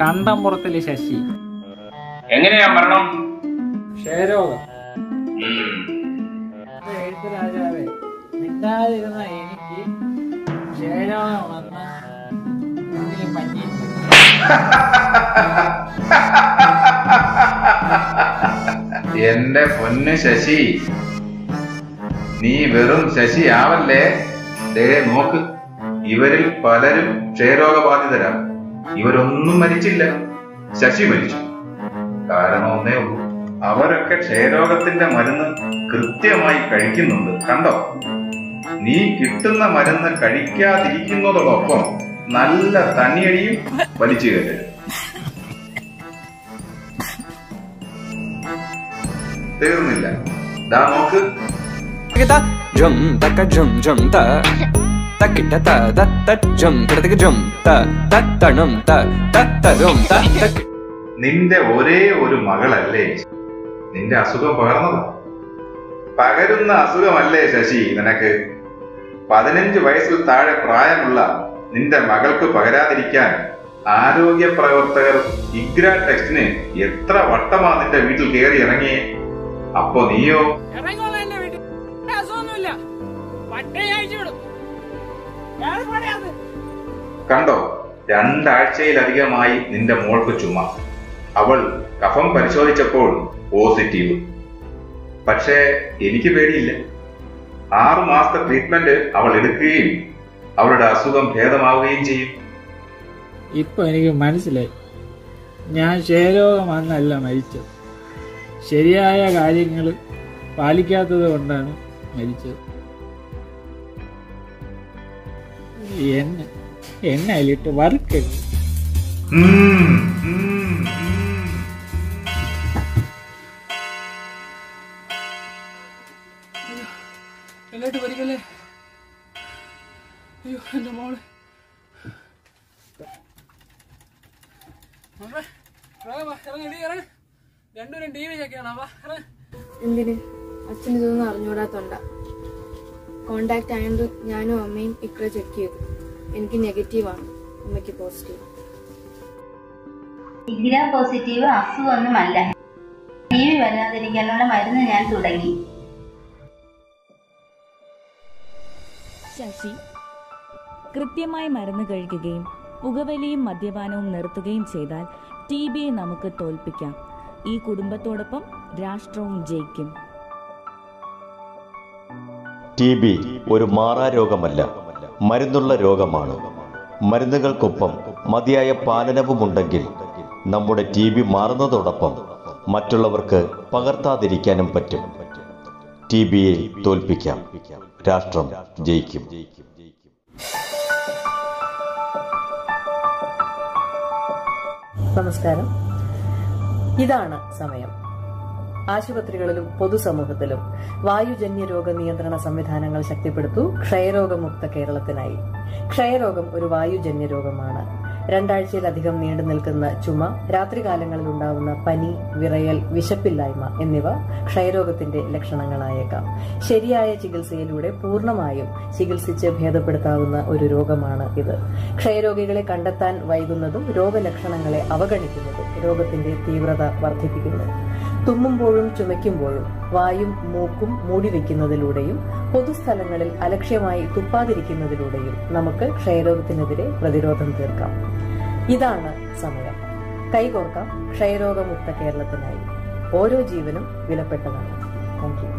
കണ്ടംപുറത്തിലെ ശശി. എങ്ങനെയാ മരണം? ക്ഷയരോഗം. ഉം. എഴുത്ത് രാജാവേ മിണ്ടാതിരുന്ന എനിക്ക് ക്ഷയരോഗം വന്ന് എന്തെങ്കിലും പറ്റിയിട്ടുണ്ട് എന്റെ പൊന്ന് ശശി നീ വെറും ശശി ആവല്ലേ ദേ നോക്ക് ഇവരിൽ പലരും ക്ഷയരോഗബാധിതരാണ്. ഇവരൊന്നും മരിച്ചില്ല. ശശി മരിച്ചു. കാരണം ഒന്നേ ഉള്ളൂ. അവരൊക്കെ ക്ഷയരോഗത്തിന്റെ മരുന്ന് കൃത്യമായി കഴിക്കുന്നുണ്ട്. കണ്ടോ? നീ കിട്ടുന്ന മരുന്ന് കഴിക്കാതിരിക്കുന്നതോടൊപ്പം നല്ല തനിയടിയും വലിച്ചു കയറ്റും തീർന്നില്ല. ദാ നോക്ക്. ജം ജം ജം ta ta ki- നിന്റെ ഒരേ ഒരു മകളല്ലേ നിന്റെ അസുഖം പകർന്നതാ? പകരുന്ന അസുഖമല്ലേ ശശി നിനക്ക്? പതിനഞ്ച് വയസ്സിൽ താഴെ പ്രായമുള്ള നിന്റെ മകൾക്ക് പകരാതിരിക്കാൻ ആരോഗ്യ പ്രവർത്തകർ ഇഗ്ര ടെക്സ്റ്റിന് എത്ര വട്ടമാ നിന്റെ വീട്ടിൽ കയറി ഇറങ്ങിയേ? അപ്പൊ നീയോ? ഇറങ്ങോളൂ എന്റെ വീട്ടിൽ. അസുഖമൊന്നുമില്ല. പട്ടേ അയച്ചു വിടും കണ്ടോ? രണ്ടാഴ്ചയിലധികമായി നിന്റെ മോൾക്ക് ചുമ. അവൾ കഫം പരിശോധിച്ചപ്പോൾ പോസിറ്റീവ്. പക്ഷേ എനിക്ക് പേടിയില്ല. ആറു മാസത്തെ ട്രീറ്റ്മെന്റ് അവൾ എടുക്കുകയും അവളുടെ അസുഖം ഭേദമാവുകയും ചെയ്യും. ഇപ്പൊ എനിക്ക് മനസ്സിലായി. ഞാൻ ക്ഷയരോഗം അന്നല്ല മരിച്ചത്. ശരിയായ കാര്യങ്ങൾ പാലിക്കാത്തത് കൊണ്ടാണ് മരിച്ചത്. എന്നെ എന്നെ അതിലിട്ട് വറുക്കരുത് ഉം, ഉം, ഉം. എല്ലായിട്ട് വരികല്ലേ അയ്യോ മോൾ. രണ്ടുപേരും ടി വി ചെക്കാണ്. എന്തിന് അച്ഛന് ഇതൊന്നും അറിഞ്ഞൂടാത്തോണ്ട കോണ്ടാക്ട് ആയതുകൊണ്ട് ഞാനും അമ്മയും ഇക്ര ചെക്ക് ചെയ്തു. എനിക്ക് നെഗറ്റീവാണ് അമ്മയ്ക്ക് പോസിറ്റീവ് ഇഗ്ര പോസിറ്റീവ് അസുഖമൊന്നുമല്ല ടി വി വരാതിരിക്കാനുള്ള മരുന്ന് ഞാൻ തുടങ്ങി. ശശി കൃത്യമായി മരുന്ന് കഴിക്കുകയും പുകവലിയും മദ്യപാനവും നിർത്തുകയും ചെയ്താൽ ടി ബിയെ നമുക്ക് തോൽപ്പിക്കാം. ഈ കുടുംബത്തോടൊപ്പം രാഷ്ട്രവും ജയിക്കും. ടി ബി ഒരു മാറാരോഗമല്ല മരുന്നുള്ള രോഗമാണ്. മരുന്നുകൾക്കൊപ്പം മതിയായ പാലനവുമുണ്ടെങ്കിൽ നമ്മുടെ ടി ബി മാറുന്നതോടൊപ്പം മറ്റുള്ളവർക്ക് പകർത്താതിരിക്കാനും പറ്റും. ടി ബിയെ തോൽപ്പിക്കാം. രാഷ്ട്രം ജയിക്കും. നമസ്കാരം. ഇതാണ് സമയം. ആശുപത്രികളിലും പൊതുസമൂഹത്തിലും വായുജന്യ രോഗ നിയന്ത്രണ സംവിധാനങ്ങൾ ശക്തിപ്പെടുത്തു ക്ഷയരോഗമുക്ത കേരളത്തിനായി. ക്ഷയരോഗം ഒരു വായുജന്യ രോഗമാണ്. രണ്ടാഴ്ചയിലധികം നീണ്ടു നിൽക്കുന്ന ചുമ രാത്രികാലങ്ങളിൽ ഉണ്ടാവുന്ന പനി വിറയൽ വിശപ്പില്ലായ്മ എന്നിവ ക്ഷയരോഗത്തിന്റെ ലക്ഷണങ്ങളായേക്കാം. ശരിയായ ചികിത്സയിലൂടെ പൂർണമായും ചികിത്സിച്ച് ഭേദപ്പെടുത്താവുന്ന ഒരു രോഗമാണ് ഇത്. ക്ഷയരോഗികളെ കണ്ടെത്താൻ വൈകുന്നതും രോഗലക്ഷണങ്ങളെ അവഗണിക്കുന്നതും രോഗത്തിന്റെ തീവ്രത വർദ്ധിപ്പിക്കുന്നു. തുമ്മുമ്പോഴും ചുമയ്ക്കുമ്പോഴും വായും മൂക്കും മൂടി വയ്ക്കുന്നതിലൂടെയും പൊതുസ്ഥലങ്ങളിൽ അലക്ഷ്യമായി തുപ്പാതിരിക്കുന്നതിലൂടെയും നമുക്ക് ക്ഷയരോഗത്തിനെതിരെ പ്രതിരോധം തീർക്കാം. ഇതാണ് സമയം കൈകോർക്കാം ക്ഷയരോഗമുക്ത കേരളത്തിനായി. ഓരോ ജീവനും വിലപ്പെട്ടതാണ്. Thank you